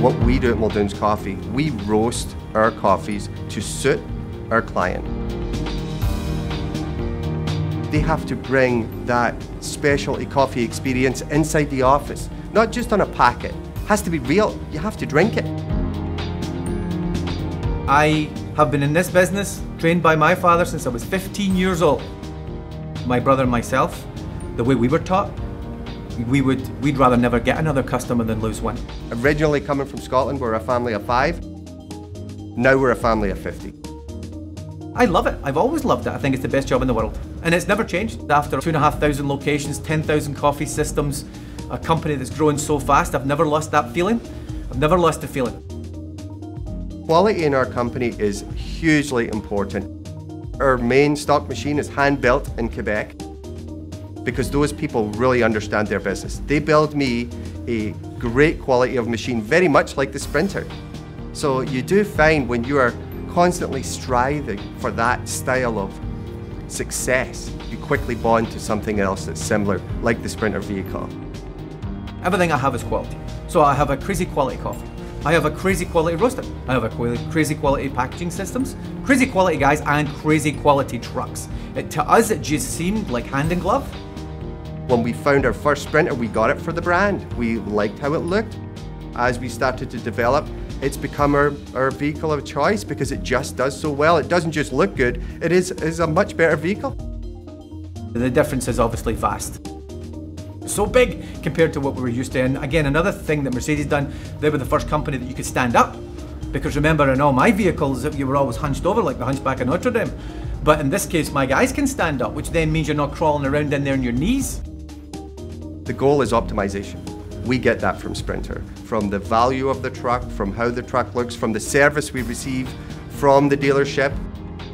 What we do at Muldoon's Coffee, we roast our coffees to suit our client. They have to bring that specialty coffee experience inside the office, not just on a packet. It has to be real. You have to drink it. I have been in this business, trained by my father since I was 15 years old. My brother and myself, the way we were taught, we would we'd rather never get another customer than lose one. Originally coming from Scotland, we're a family of five. Now we're a family of 50. I love it. I've always loved it. I think it's the best job in the world. And it's never changed. After two and a half thousand locations, 10,000 coffee systems, a company that's growing so fast, I've never lost that feeling. I've never lost the feeling. Quality in our company is hugely important. Our main stock machine is hand built in Quebec because those people really understand their business. They build me a great quality of machine, very much like the Sprinter. So you do find when you are constantly striving for that style of success, you quickly bond to something else that's similar, like the Sprinter vehicle. Everything I have is quality. So I have a crazy quality coffee. I have a crazy quality roaster. I have a crazy quality packaging systems, crazy quality guys, and crazy quality trucks. It, to us, it just seemed like hand in glove. When we found our first Sprinter, we got it for the brand. We liked how it looked. As we started to develop, it's become our, our vehicle of choice because it just does so well. It doesn't just look good, it is, is a much better vehicle. The difference is obviously vast so big compared to what we were used to. And again, another thing that Mercedes done, they were the first company that you could stand up. Because remember, in all my vehicles, you were always hunched over like the Hunchback of Notre Dame. But in this case, my guys can stand up, which then means you're not crawling around in there on your knees. The goal is optimization. We get that from Sprinter, from the value of the truck, from how the truck looks, from the service we receive from the dealership.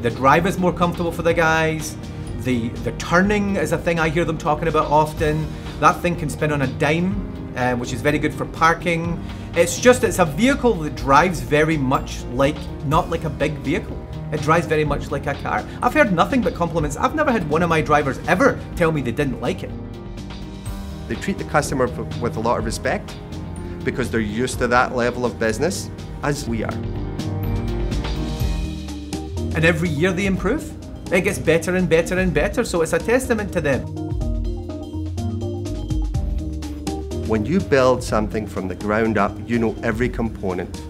The drive is more comfortable for the guys. The, the turning is a thing I hear them talking about often. That thing can spin on a dime, uh, which is very good for parking. It's just, it's a vehicle that drives very much like, not like a big vehicle. It drives very much like a car. I've heard nothing but compliments. I've never had one of my drivers ever tell me they didn't like it. They treat the customer with a lot of respect because they're used to that level of business as we are. And every year they improve. It gets better and better and better, so it's a testament to them. When you build something from the ground up, you know every component.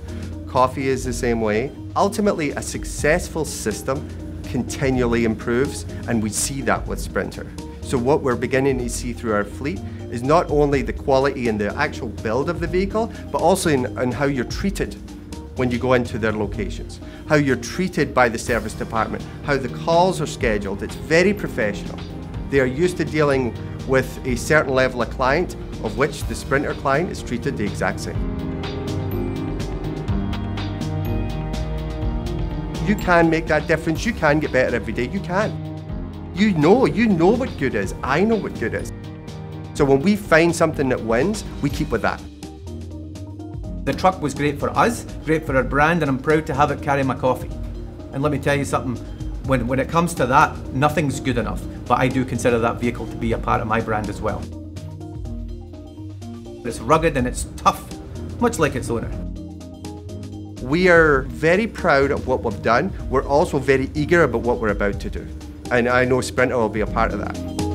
Coffee is the same way. Ultimately, a successful system continually improves, and we see that with Sprinter. So what we're beginning to see through our fleet is not only the quality and the actual build of the vehicle, but also in, in how you're treated when you go into their locations, how you're treated by the service department, how the calls are scheduled. It's very professional. They are used to dealing with a certain level of client of which the Sprinter client is treated the exact same. You can make that difference. You can get better every day. You can. You know, you know what good is. I know what good is. So when we find something that wins, we keep with that. The truck was great for us, great for our brand, and I'm proud to have it carry my coffee. And let me tell you something, when, when it comes to that, nothing's good enough. But I do consider that vehicle to be a part of my brand as well. It's rugged and it's tough, much like its owner. We are very proud of what we've done. We're also very eager about what we're about to do. And I know Sprinter will be a part of that.